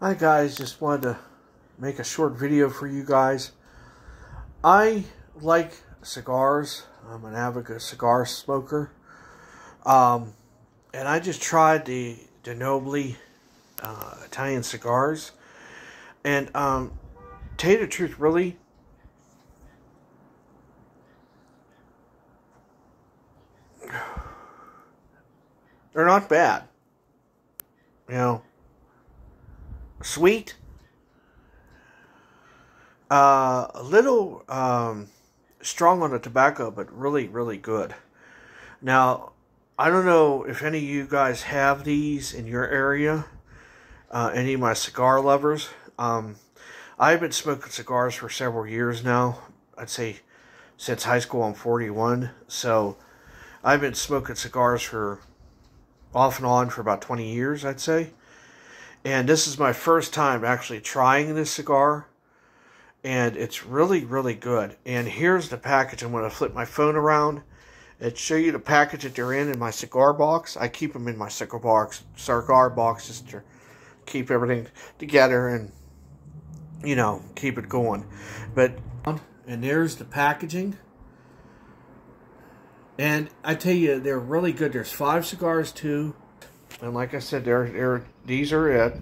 Hi guys, just wanted to make a short video for you guys. I like cigars. I'm an avid cigar smoker. Um, and I just tried the De Nobili uh, Italian cigars. And um, tell you the truth, really, they're not bad. You know, sweet, uh, a little um, strong on the tobacco, but really, really good. Now, I don't know if any of you guys have these in your area, uh, any of my cigar lovers. Um, I've been smoking cigars for several years now. I'd say since high school, I'm 41. So I've been smoking cigars for off and on for about 20 years, I'd say. And this is my first time actually trying this cigar. And it's really, really good. And here's the package. I'm going to flip my phone around and show you the package that they're in in my cigar box. I keep them in my cigar box, cigar box just to keep everything together and, you know, keep it going. But, and there's the packaging. And I tell you, they're really good. There's five cigars too, and like I said, they're, they're these are it.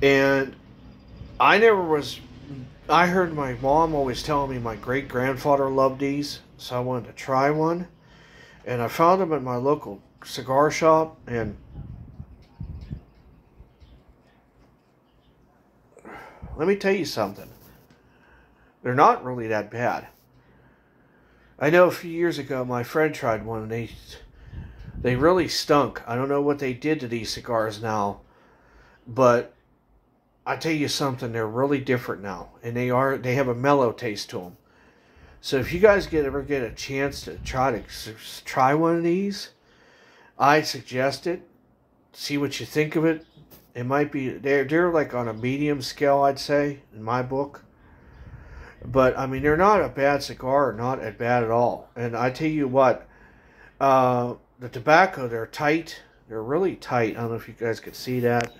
And I never was. I heard my mom always telling me my great grandfather loved these, so I wanted to try one. And I found them at my local cigar shop, and let me tell you something. They're not really that bad. I know a few years ago my friend tried one and they they really stunk. I don't know what they did to these cigars now, but I tell you something, they're really different now, and they are they have a mellow taste to them. So if you guys get ever get a chance to try to try one of these, I suggest it. See what you think of it. It might be they're they're like on a medium scale, I'd say, in my book. But I mean, they're not a bad cigar, not at bad at all. And I tell you what, uh, the tobacco, they're tight. They're really tight. I don't know if you guys could see that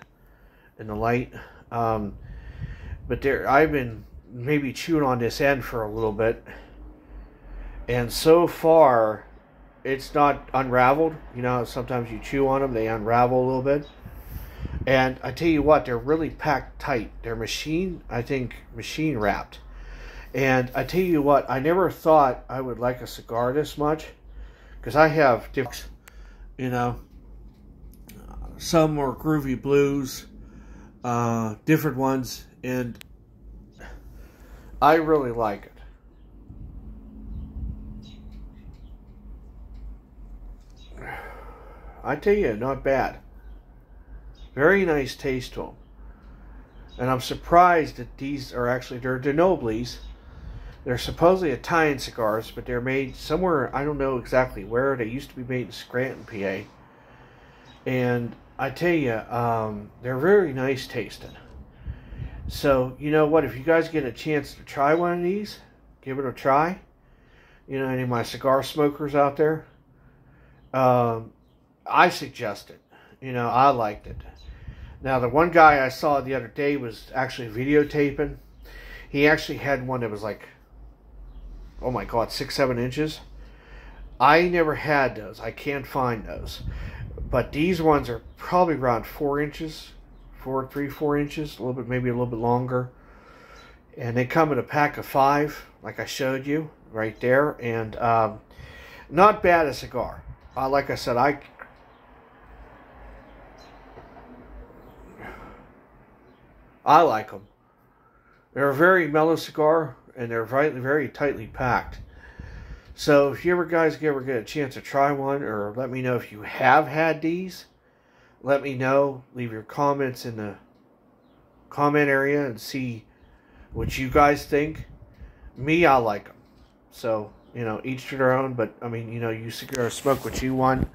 in the light. Um, but there, I've been maybe chewing on this end for a little bit, and so far, it's not unraveled. You know, sometimes you chew on them, they unravel a little bit. And I tell you what, they're really packed tight. They're machine, I think, machine wrapped. And I tell you what, I never thought I would like a cigar this much because I have different, you know, some more groovy blues, uh, different ones, and I really like it. I tell you, not bad. Very nice taste to them. And I'm surprised that these are actually, they're De Nobilis they're supposedly Italian cigars, but they're made somewhere, I don't know exactly where. They used to be made in Scranton, PA. And I tell you, um, they're very nice tasting. So, you know what? If you guys get a chance to try one of these, give it a try. You know, any of my cigar smokers out there, um, I suggest it. You know, I liked it. Now, the one guy I saw the other day was actually videotaping. He actually had one that was like oh my god, six, seven inches. I never had those. I can't find those. But these ones are probably around four inches, four, three, four inches, a little bit, maybe a little bit longer. And they come in a pack of five, like I showed you right there. And um, not bad a cigar. Uh, like I said, I I like them. They're a very mellow cigar and they're very, very tightly packed. So if you ever guys ever get a chance to try one, or let me know if you have had these, let me know. Leave your comments in the comment area and see what you guys think. Me, I like them. So you know, each to their own. But I mean, you know, you smoke what you want.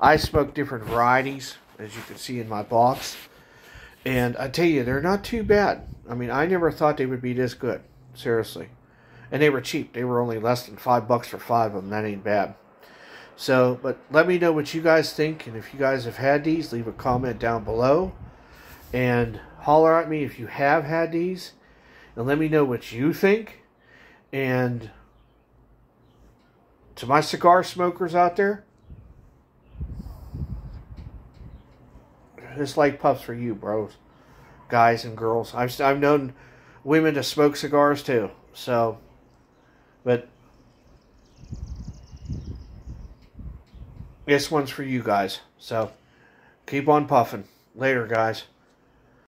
I smoke different varieties, as you can see in my box. And I tell you, they're not too bad. I mean, I never thought they would be this good. Seriously. And they were cheap. They were only less than five bucks for five of them. That ain't bad. So, but let me know what you guys think. And if you guys have had these, leave a comment down below. And Holler at me if you have had these and let me know what you think. And to my cigar smokers out there, this like puffs for you, bros, guys and girls. I've I've known women to smoke cigars too. So, but this one's for you guys. So, keep on puffing. Later, guys.